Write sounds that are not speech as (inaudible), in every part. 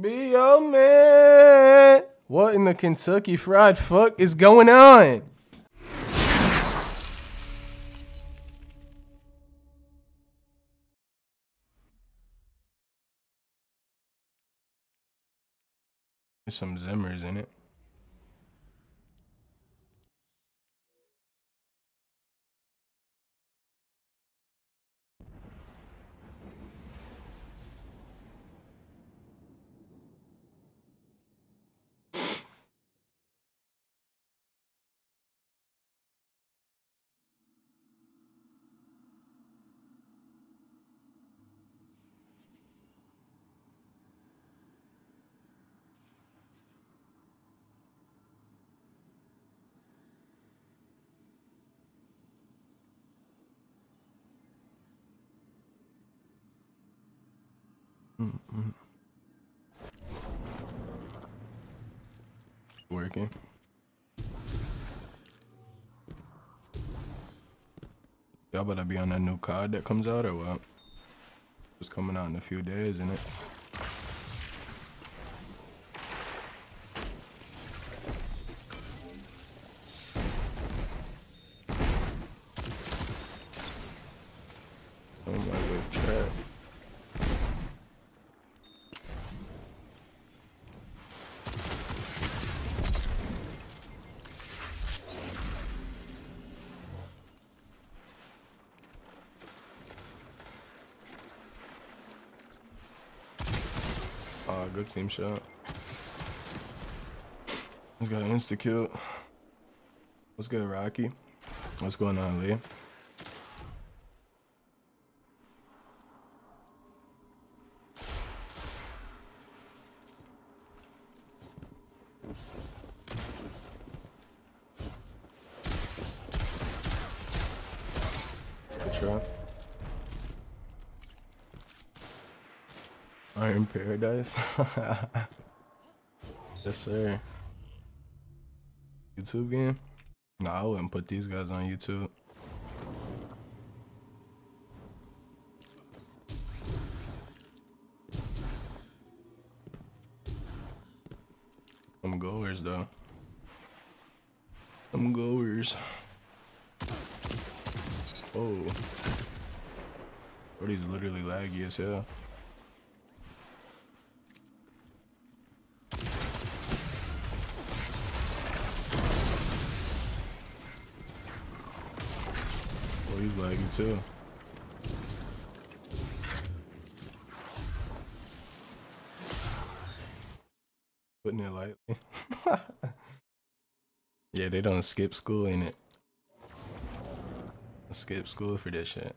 Be your man. What in the Kentucky Fried Fuck is going on? There's some Zimmers in it. Working. Y'all better be on that new card that comes out or what? It's coming out in a few days, isn't it? Ah, good team shot. He's got insta kill. What's good, Rocky? What's going on, Lee? Good try. Iron Paradise. (laughs) yes, sir. YouTube game? Nah, I wouldn't put these guys on YouTube. I'm goers though. I'm goers. Oh. Brody's literally laggy as hell. Too. Putting it lightly. (laughs) yeah, they don't skip school in it. Skip school for this shit.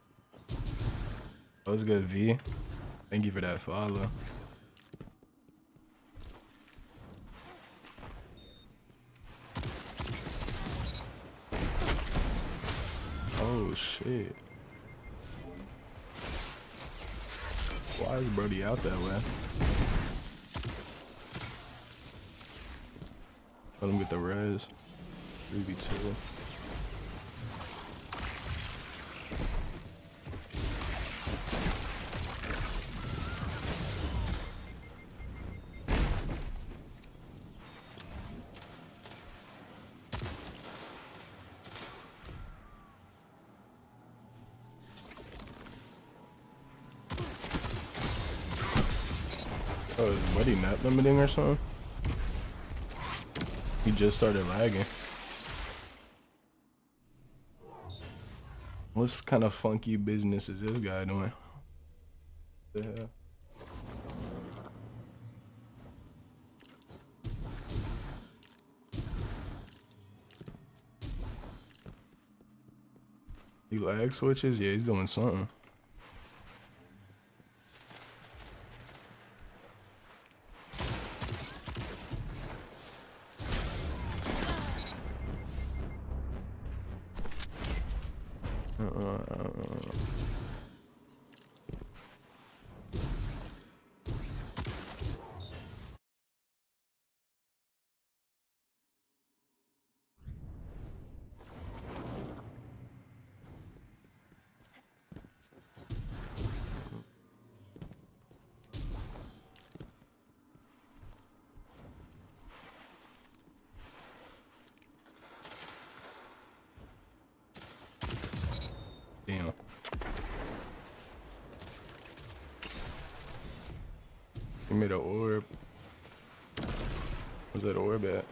That was good, V. Thank you for that follow. Shit. Why is Brody out that way? Let him get the res. 3v2. Oh, is Buddy net limiting or something? He just started lagging. What kind of funky business is this guy doing? The hell? He lag switches? Yeah, he's doing something. うん Damn. Give me the orb. Where's that orb at?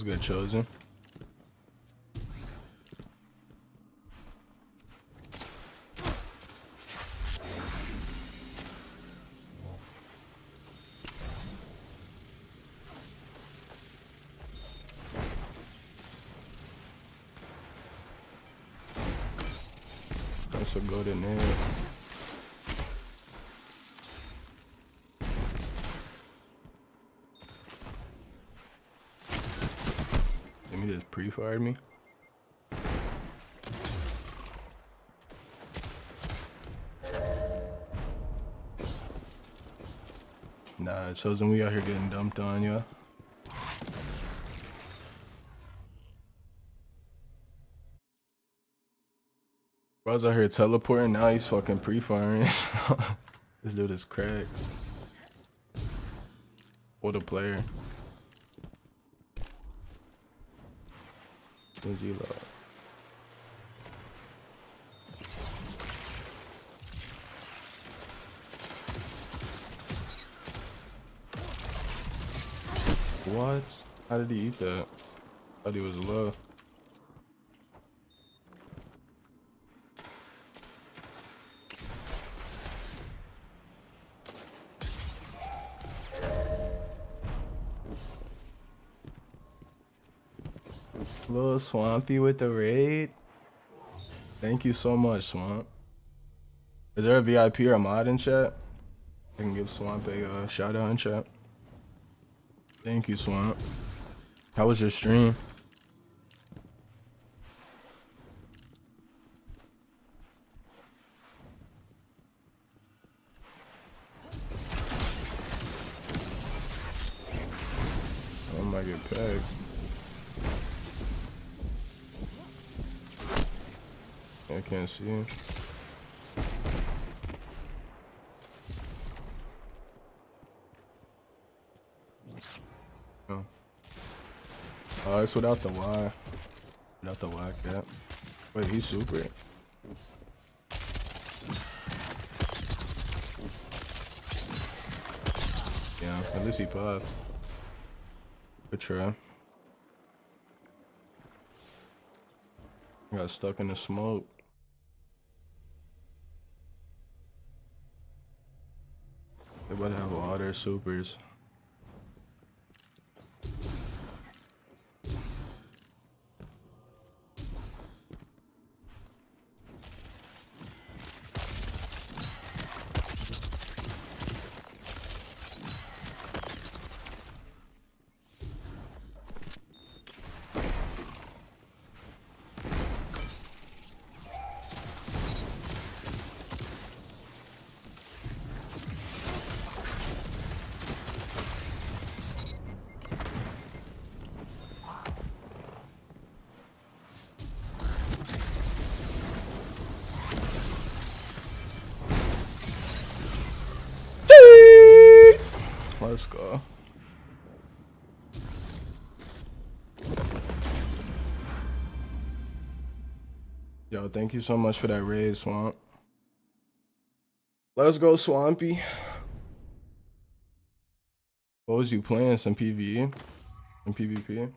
What's good, Chosen? That's a good in there. Let just pre-fired me. Nah, chosen we out here getting dumped on, yeah. Bro's out here teleporting, now he's fucking pre-firing. (laughs) this dude is cracked. What a player. Lot? What? How did he eat that? Thought he was low. Little Swampy with the raid. Thank you so much, Swamp. Is there a VIP or a mod in chat? I can give Swamp a uh, shout out in chat. Thank you, Swamp. How was your stream? I might get pegged. I can't see him. Oh. Oh, it's without the Y. Without the Y cap. Wait, he's super. Yeah, at least he popped. Good try. Got stuck in the smoke. They better have all their supers. Let's go. Yo, thank you so much for that raid, Swamp. Let's go, Swampy. What was you playing? Some PvE? Some PvP?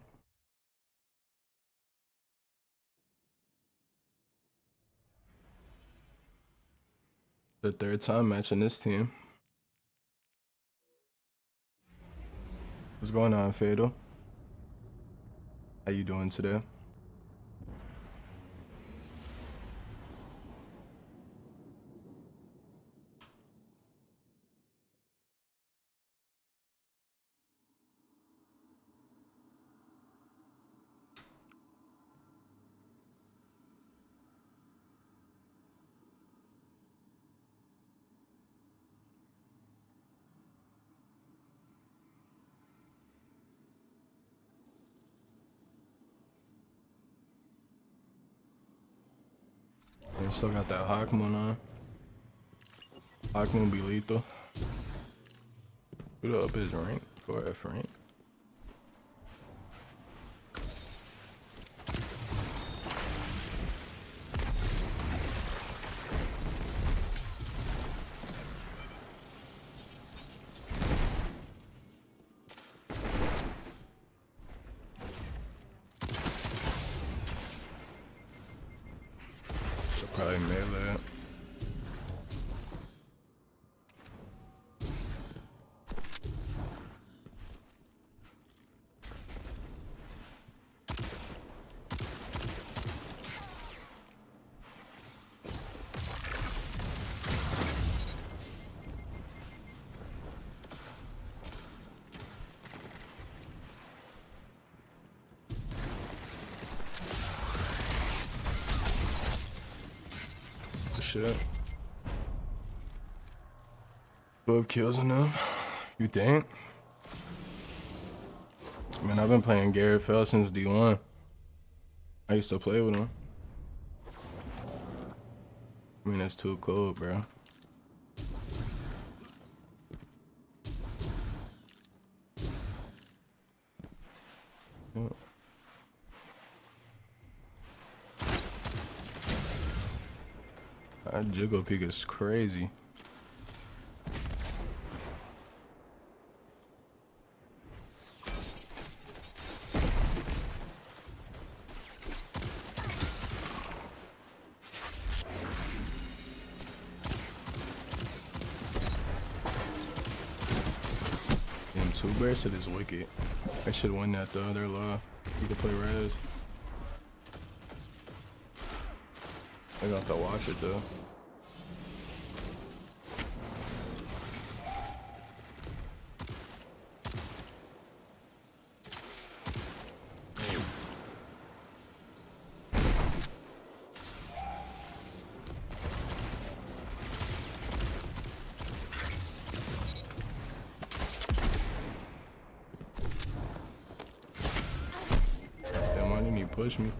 The third time matching this team. What's going on, Fatal? How you doing today? Still got that Hawkmoon on. Hawkmoon be lethal. Put up his rank. Go ahead, Frank. Shit. 12 kills enough? You think? Man, I've been playing Garrett Fell since D1. I used to play with him. I mean, that's too cold, bro. Jiggle peak is crazy. Damn, two bursted is wicked. I should win that though. They're low. You can play res. I got to watch it though. Damn, why didn't he push me?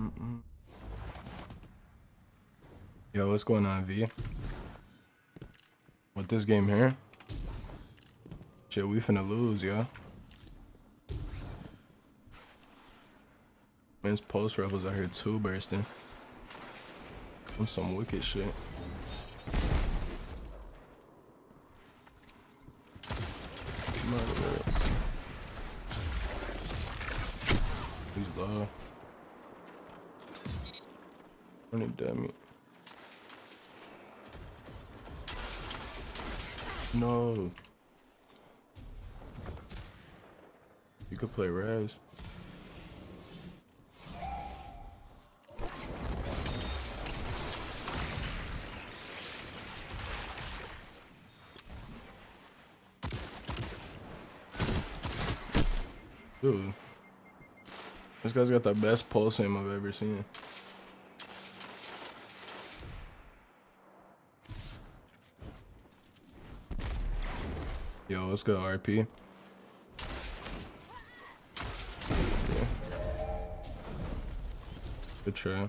Mm-mm. Yo, what's going on, V? With this game here? Shit, we finna lose, yo. Man's pulse rifles out here too bursting. On some wicked shit. Come out of there. He's low. Run it, damn it. No. You could play res. Dude. This guy's got the best pulse aim I've ever seen. Let's go RP. Good try.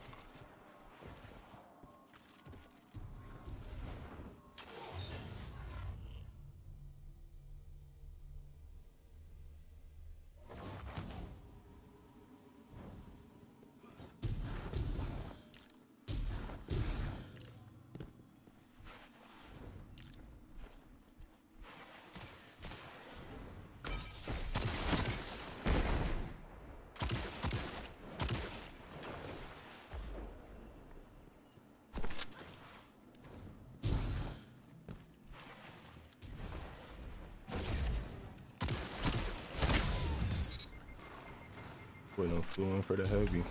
I'm flew for the heavy.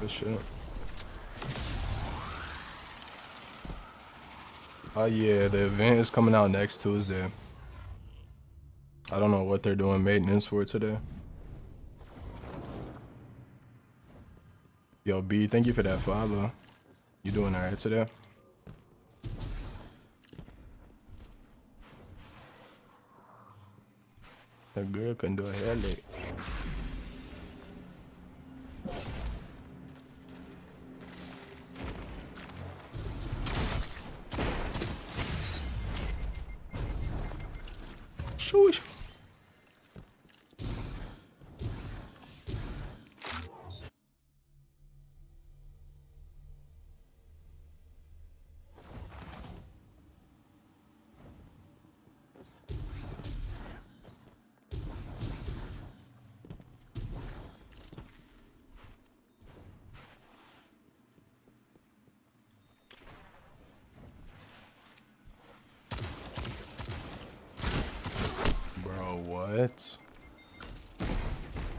Good shit. Oh yeah, the event is coming out next Tuesday. I don't know what they're doing maintenance for today. Yo, B, thank you for that follow. You doing alright today? That girl can do a hair.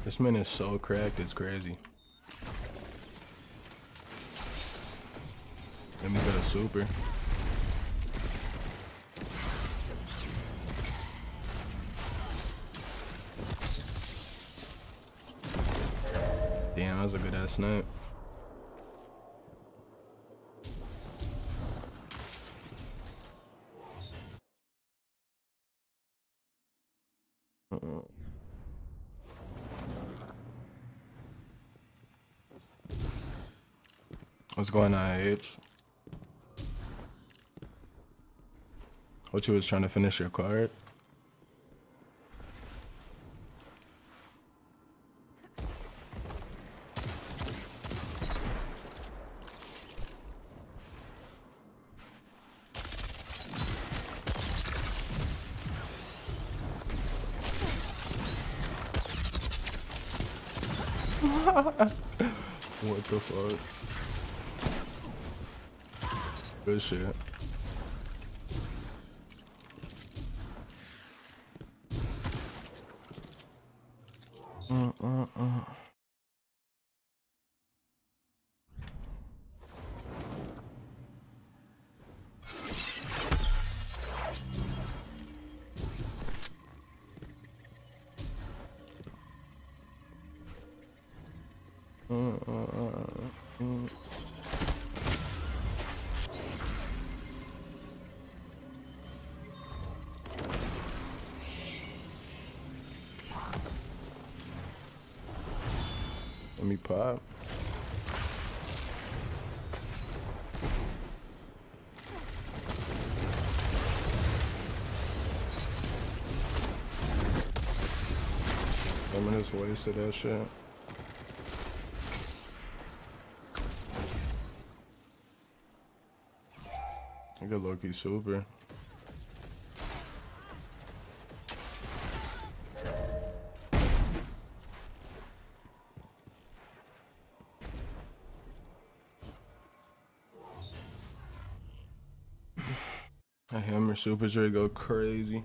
This man is so cracked, it's crazy. Let me get a super. Damn, that was a good ass snipe. What's going on, H? What you was trying to finish your card? (laughs) what the fuck? Good shit. Uh, uh, uh. Pop. Ten minutes wasted that shit. I got lucky super. A hammer super's ready to go crazy.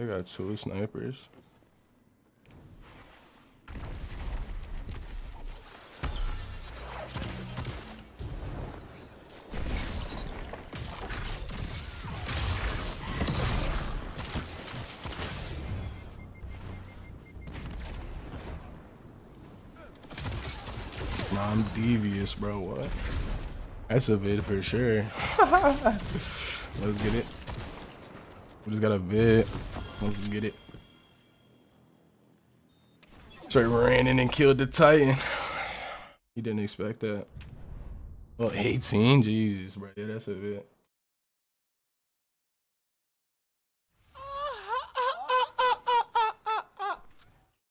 They got two snipers. Nah, I'm devious, bro. What? That's a vid for sure. (laughs) Let's get it. We just got a vid. Let's get it. Straight ran in and killed the Titan. He didn't expect that. Oh, 18? Jesus, bro. Yeah, that's a bit.